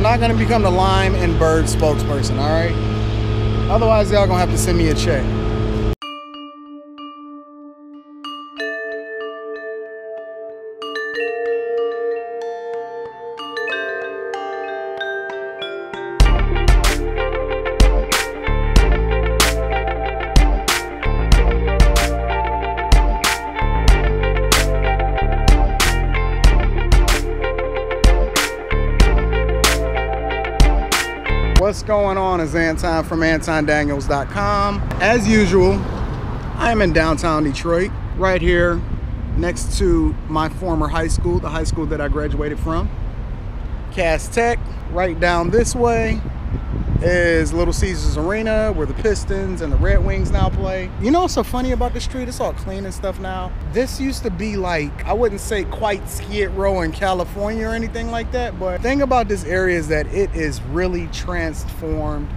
I'm not gonna become the lime and bird spokesperson, all right? Otherwise, y'all gonna have to send me a check. What's going on is Anton from AntonDaniels.com. As usual, I am in downtown Detroit, right here next to my former high school, the high school that I graduated from, Cass Tech. Right down this way is Little Caesars Arena where the Pistons and the Red Wings now play. You know what's so funny about the street? It's all clean and stuff now. This used to be like, I wouldn't say quite Skid Row in California or anything like that, but thing about this area is that it is really transformed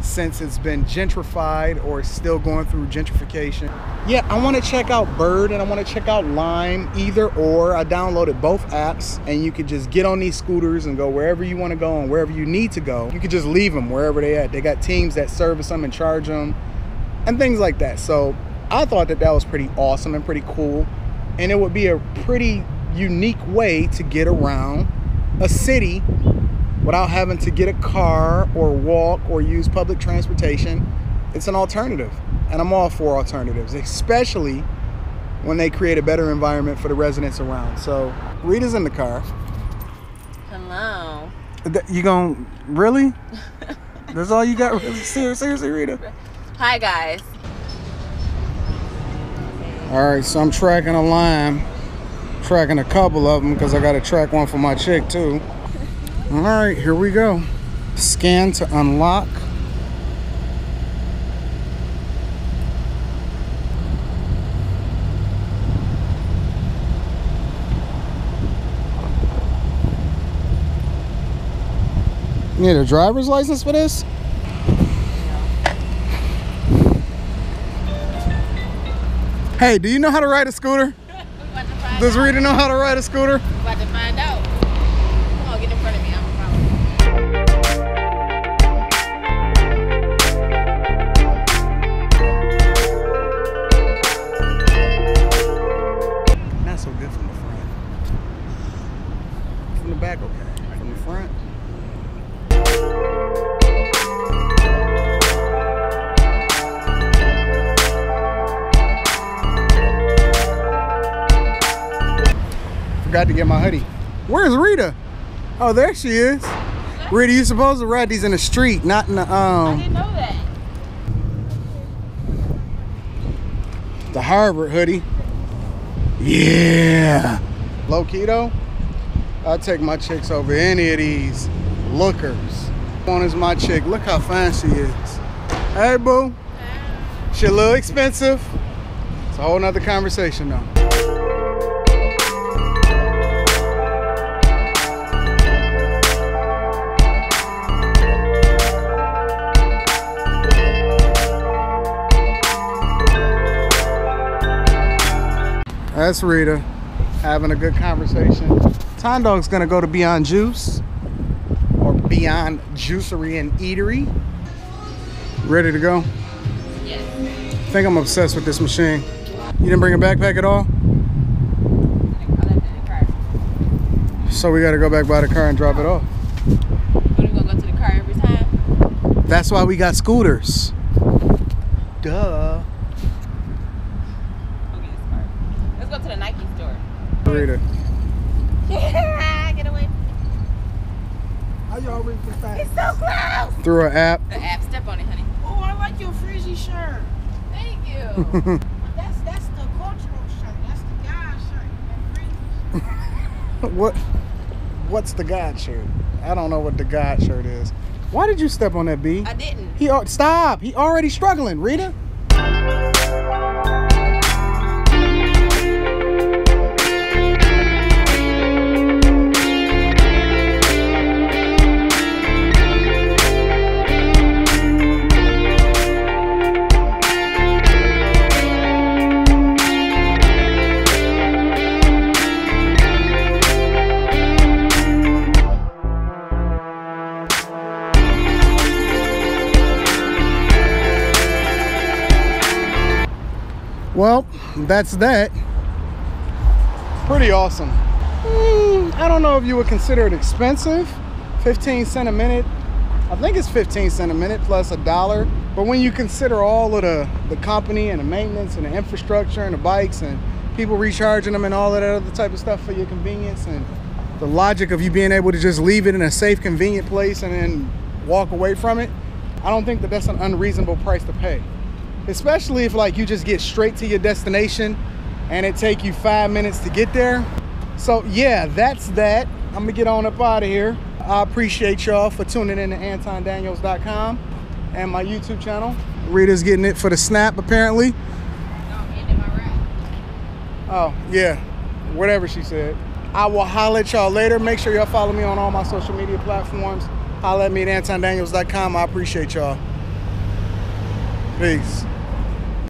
since it's been gentrified or still going through gentrification. Yeah, I want to check out Bird and I want to check out Lime, either or. I downloaded both apps and you could just get on these scooters and go wherever you want to go and wherever you need to go. You could just leave them wherever they at. They got teams that service them and charge them and things like that. So I thought that that was pretty awesome and pretty cool. And it would be a pretty unique way to get around a city without having to get a car or walk or use public transportation. It's an alternative. And I'm all for alternatives, especially when they create a better environment for the residents around. So Rita's in the car. Hello. You gon' really? That's all you got? Really? Seriously, Rita? Hi guys. All right, so I'm tracking a lime, tracking a couple of them because I got to track one for my chick too. All right, here we go. Scan to unlock. You need a driver's license for this? Hey, do you know how to ride a scooter? We about to find Does. Rita know how to ride a scooter? So good from the front. From the back, okay. From the front. Forgot to get my hoodie. Where's Rita? Oh, there she is. Rita, you supposed to ride these in the street, not in the I um didn't know that. the Harvard hoodie. Yeah. Low though, I'll take my chicks over any of these lookers. One is my chick. Look how fine she is. Hey boo. She a little expensive. It's a whole nother conversation though. That's Rita having a good conversation. Time Dog's gonna go to Beyond Juice or Beyond Juicery and Eatery. Ready to go? Yes. I think I'm obsessed with this machine. You didn't bring a backpack at all? I left it in the car. So we gotta go back by the car and drop it off. What, we gonna go to the car every time? That's why we got scooters. Duh. Go get this car. Let's go to the Nike store. Rita. Get away. How y'all reach this It's so close. Through an app. The app, step on it, honey. Oh, I like your frizzy shirt. Thank you. That's that's the cultural shirt. That's the guy shirt. That frizzy. what what's the God shirt? I don't know what the God shirt is. Why did you step on that B? I didn't. He stop. He already struggling, Rita. That's that. Pretty awesome. Mm, I don't know if you would consider it expensive. 15 cent a minute. I think it's 15 cent a minute plus a dollar. But when you consider all of the, the company and the maintenance and the infrastructure and the bikes and people recharging them and all of that other type of stuff for your convenience and the logic of you being able to just leave it in a safe, convenient place and then walk away from it, I don't think that that's an unreasonable price to pay. Especially if like you just get straight to your destination and it take you five minutes to get there. So yeah, that's that. I'm gonna get on up out of here. I appreciate y'all for tuning in to AntonDaniels.com and my YouTube channel. Rita's getting it for the snap apparently. No, I'm ending my ride. Oh, yeah. Whatever she said. I will holler at y'all later. Make sure y'all follow me on all my social media platforms. Holler at me at AntonDaniels.com. I appreciate y'all. Peace.